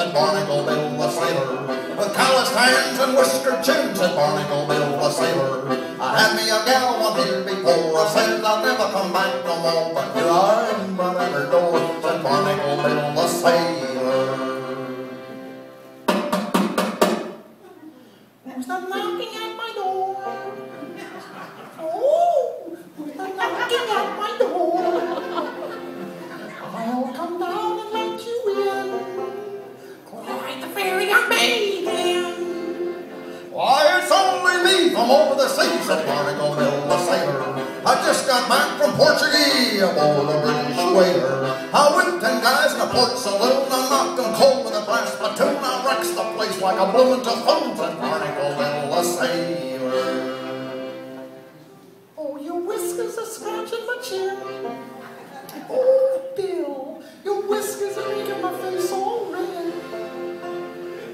and Barnacle Bill, a sailor. With calloused hands and whiskered chins and Barnacle Bill, a sailor. I had me a gal once here before, I said I'd never come back no more, but here I am, I never go. Who's that knocking at my door? Oh, who's that knocking at my door? I'll come down and let you in. Cried the very young maiden. Why, it's only me from over the sea, said Barnacle the sailor. I just got back from Portuguese aboard a British whaler. I whipped ten guys in a port saloon. I knocked them cold with a brass platoon. I wrecks the place like a bloomin' typhoon, said Oh, Bill, your whiskers are making my face all red.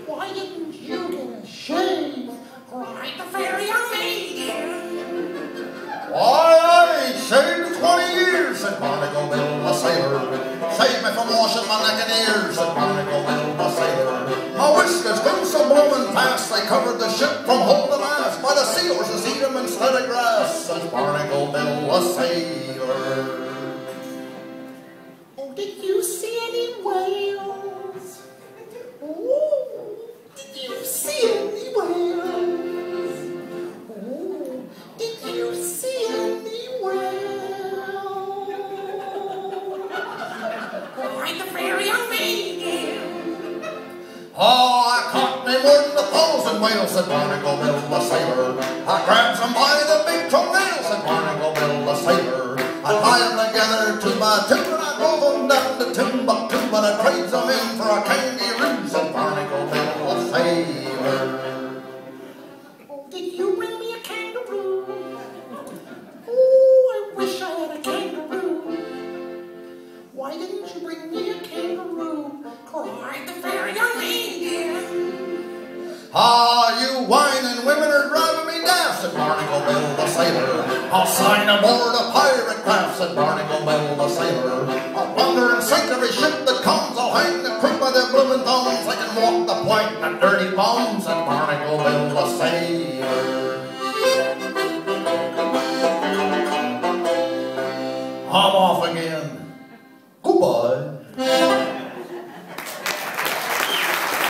Why didn't you get a shave? Cried the fairy on me. Why, I shaved in 20 years, said Barnacle Bill the sailor. Save me from washing my neck and ears, said Barnacle Bill the sailor. My whiskers go so bloomin' fast, they covered the ship from hull to the seahorses eat 'em instead of grass, said Barnacle Bill the sailor. Oh, did you see any whales? Oh, did you see any whales? Oh, did you see any whales? Oh, Cried the very young maiden. Oh, I caught me more than a thousand whales, said Barnacle Bill the sailor. I grabbed some by the big toenail, said Barnacle Bill the sailor. I tied them together to my two, and I drove them down to Timbuktu, but I trades them in for a kangaroo, said Barnacle Bill the sailor. Oh, did you bring me a kangaroo? Oh, I wish I had a kangaroo. Why didn't you bring me a kangaroo? Cried the very young. Ah, you sailor. I'll sign aboard a pirate craft, said Barnacle Bill the sailor. I'll plunder and sink every ship that comes. I'll hang the crew by their bloomin' thumbs. I can walk the plank, the dirty bums, said Barnacle Bill the sailor. I'm off again. Goodbye.